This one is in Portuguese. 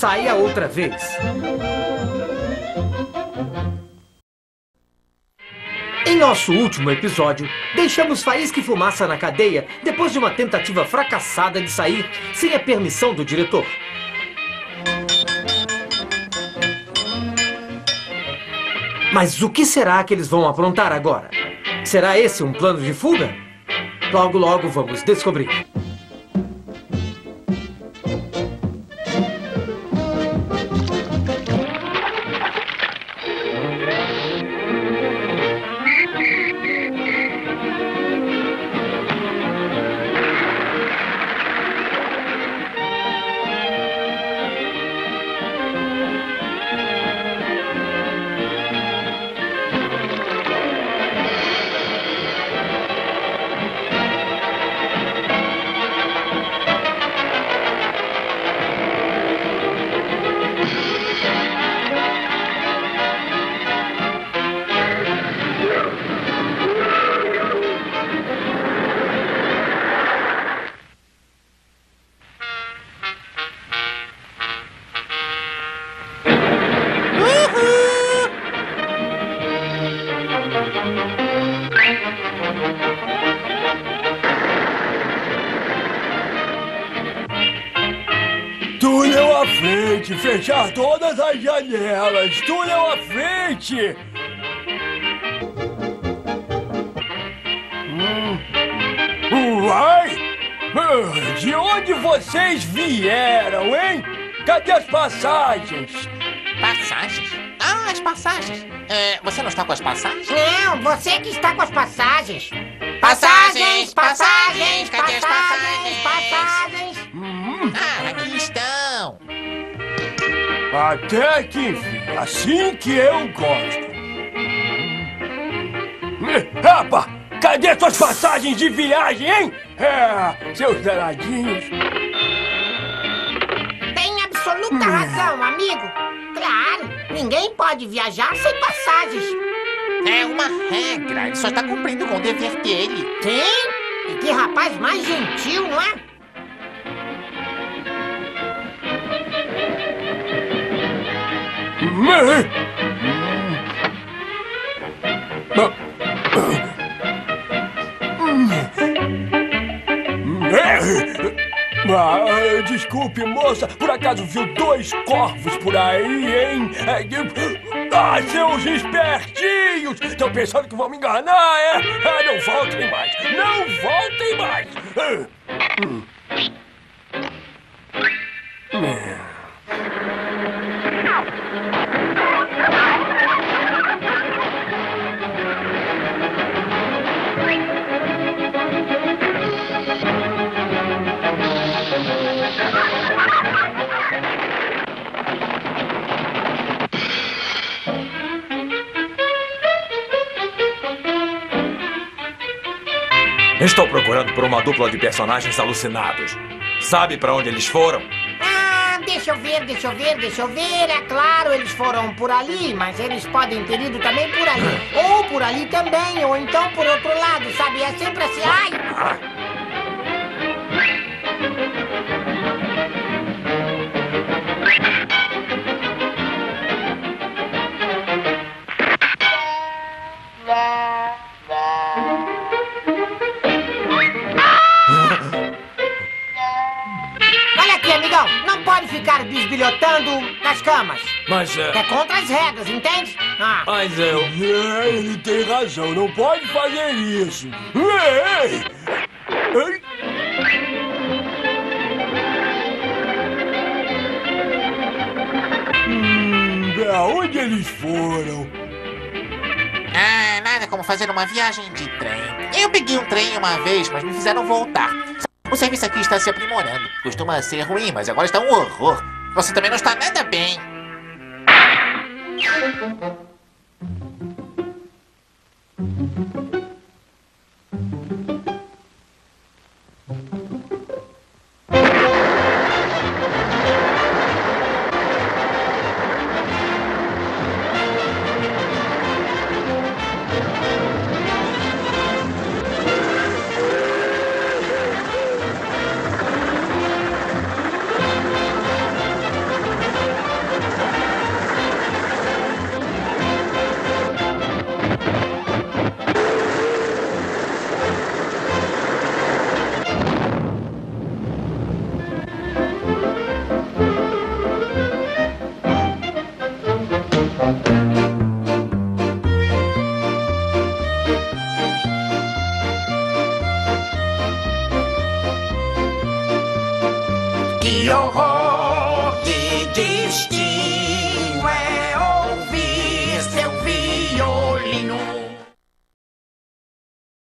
saia outra vez. Em nosso último episódio, deixamos Faísca e Fumaça na cadeia depois de uma tentativa fracassada de sair sem a permissão do diretor. Mas o que será que eles vão aprontar agora? Será esse um plano de fuga? Logo, logo vamos descobrir. Túnel à frente, fechar todas as janelas. Túnel à frente. Hum. Uai! Ah, De onde vocês vieram, hein? Cadê as? Passagens? As passagens. É, você não está com as passagens? Não, você que está com as passagens. Passagens, passagens, cadê as passagens? Passagens. Ah, aqui estão. Até que enfim, assim que eu gosto. Epa! Cadê suas passagens de viagem, hein? É, seus danadinhos. Tem absoluta razão, amigo. Claro, ninguém pode viajar sem passagens. É uma regra. Ele só está cumprindo com o dever dele. Sim? E que rapaz mais gentil, não é? Ah, desculpe, moça, por acaso viu dois corvos por aí, hein? É, Ah, seus espertinhos! Estão pensando que vão me enganar, é? Ah, não voltem mais! Não voltem mais! Ah, Estou procurando por uma dupla de personagens alucinados. Sabe pra onde eles foram? Ah, deixa eu ver, deixa eu ver, deixa eu ver. É claro, eles foram por ali, mas eles podem ter ido também por ali. Ou por ali também, ou então por outro lado, sabe? É sempre assim. Ai! Bisbilhotando nas camas. Mas, é, É contra as regras, entende? Ah, mas eu... É, ele tem razão, não pode fazer isso. Ei! Ei! Hum, aonde eles foram? Ah, nada como fazer uma viagem de trem. Eu peguei um trem uma vez, mas me fizeram voltar. O serviço aqui está se aprimorando. Costuma ser ruim, mas agora está um horror. Você também não está nada bem. Que horror de destino.